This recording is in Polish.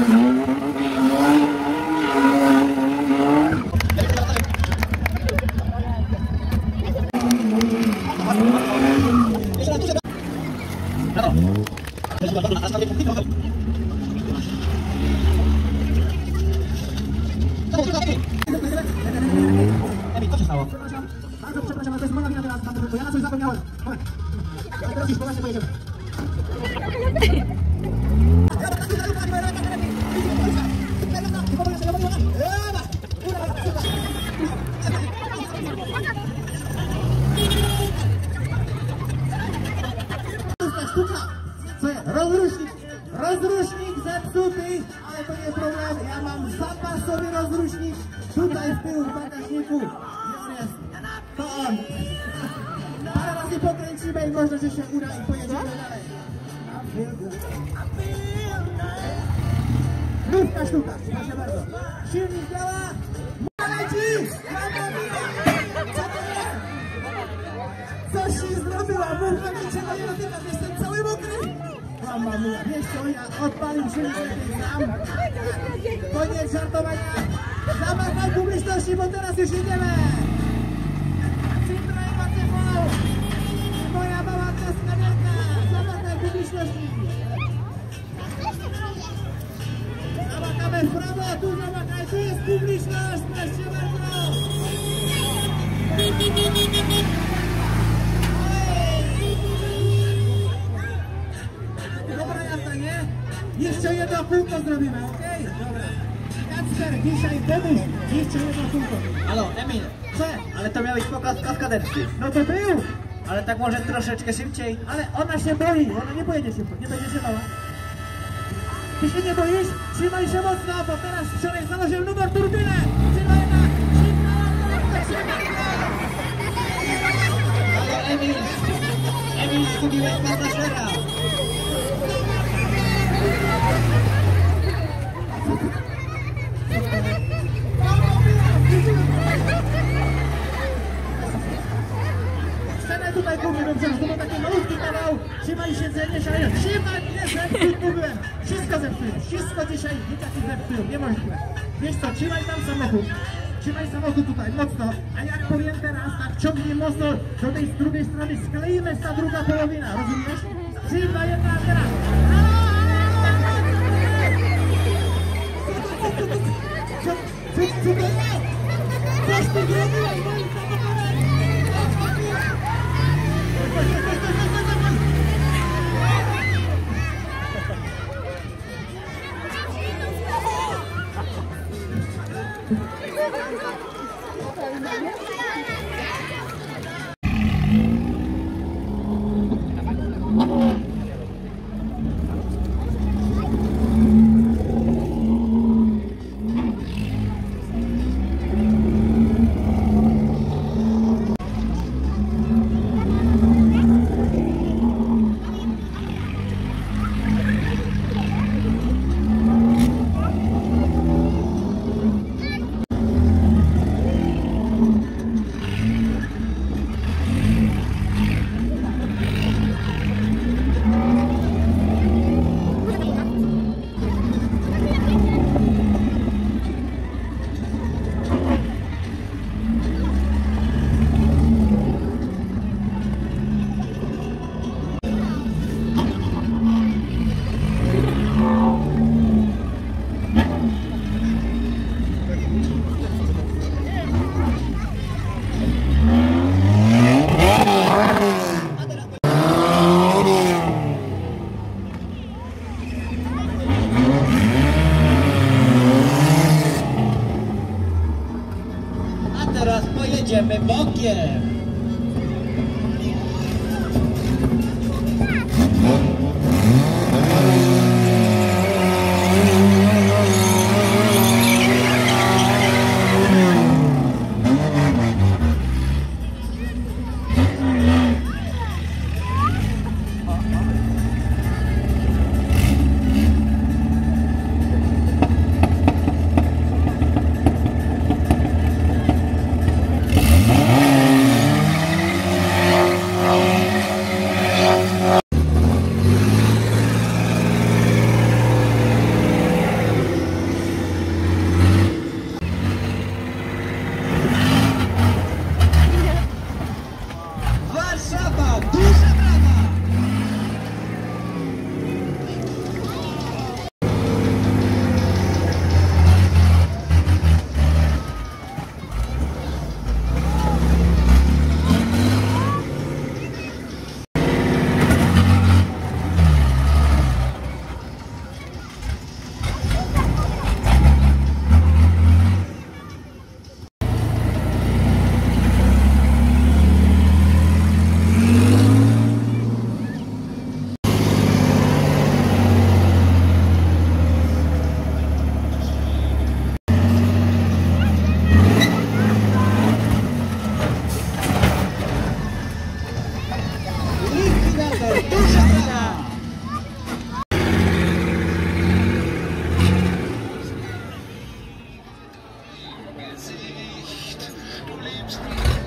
Emil, jest jest? Rozrusznik! Rozrusznik zepsuty, ale to nie problem. Ja mam zapasowy rozrusznik tutaj z tyłu w bagażniku. On jest. To on. Parę razy pokręcimy i może, że się uda i pojedziemy dalej. Nówka sztuka, proszę bardzo. Silnik działa. Leci! Coś się zrobiła, mówmy mi nie dotykać, jestem cały mokry. Mamma mia, wiesz co, ja odpalił się sam. Koniec żartowania. Bardzo. Dobra jazda, nie? Jeszcze jedno kółko zrobimy, okej? Dobra. Kacper, dzisiaj pomóż. Jeszcze jedno kółko. Halo, Emil, Co? ale to miałeś pokaz kaskaderski. No to był! Ale tak może troszeczkę szybciej. Ale ona się boi, ona nie pojedzie szybko, nie będzie się bała. Ty się nie boisz? Trzymaj się mocno, bo teraz wczoraj założył numer turbinę! Trzymaj na! Ale Emil, Emil, zgubiłeś pasażera. Wszystko dzisiaj dzieciaki zepsują, niemożliwe. Wiesz co, trzymaj tam samochód. Trzymaj samochód tutaj, mocno. A jak powiem teraz, tak ciągnij mocno do tej z drugiej strony, skleimy ta druga połowina, rozumiesz? Trzymaj jedna, teraz. Gesicht. Du liebst mich.